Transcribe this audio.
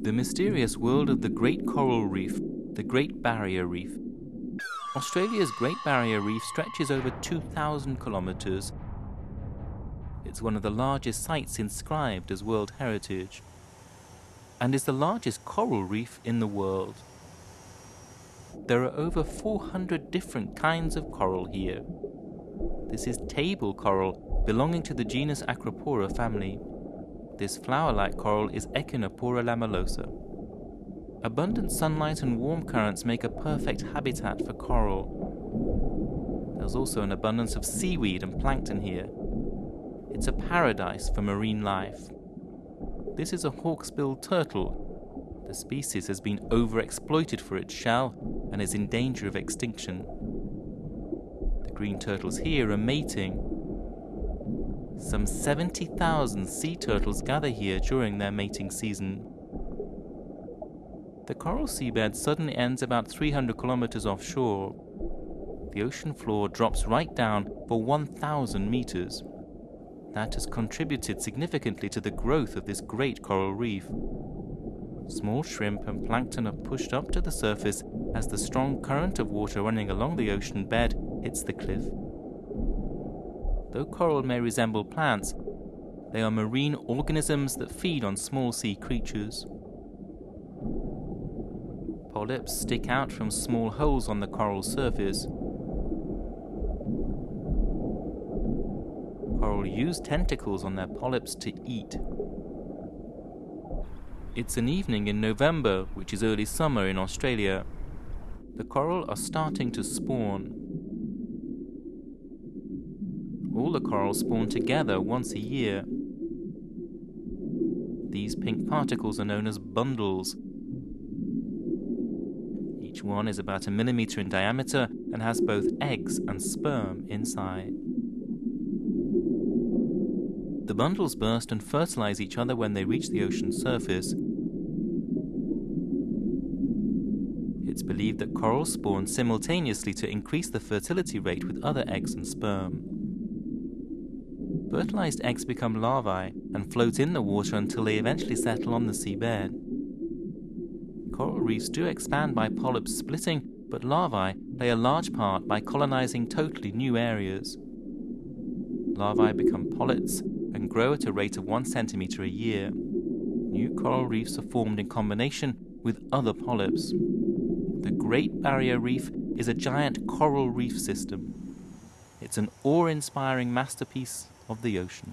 The mysterious world of the Great Coral Reef, the Great Barrier Reef. Australia's Great Barrier Reef stretches over 2,000 kilometres. It's one of the largest sites inscribed as World Heritage and is the largest coral reef in the world. There are over 400 different kinds of coral here. This is table coral belonging to the genus Acropora family. This flower-like coral is Echinopora lamellosa. Abundant sunlight and warm currents make a perfect habitat for coral. There's also an abundance of seaweed and plankton here. It's a paradise for marine life. This is a hawksbill turtle. The species has been overexploited for its shell and is in danger of extinction. The green turtles here are mating some 70,000 sea turtles gather here during their mating season. The coral seabed suddenly ends about 300 kilometers offshore. The ocean floor drops right down for 1,000 meters. That has contributed significantly to the growth of this great coral reef. Small shrimp and plankton are pushed up to the surface as the strong current of water running along the ocean bed hits the cliff. Though coral may resemble plants, they are marine organisms that feed on small sea creatures. Polyps stick out from small holes on the coral surface. Coral use tentacles on their polyps to eat. It's an evening in November, which is early summer in Australia. The coral are starting to spawn. All the corals spawn together once a year. These pink particles are known as bundles. Each one is about a millimeter in diameter and has both eggs and sperm inside. The bundles burst and fertilize each other when they reach the ocean surface. It's believed that corals spawn simultaneously to increase the fertility rate with other eggs and sperm. Fertilized eggs become larvae and float in the water until they eventually settle on the seabed. Coral reefs do expand by polyps splitting, but larvae play a large part by colonizing totally new areas. Larvae become polyps and grow at a rate of 1 centimeter a year. New coral reefs are formed in combination with other polyps. The Great Barrier Reef is a giant coral reef system. It's an awe inspiring masterpiece of the ocean.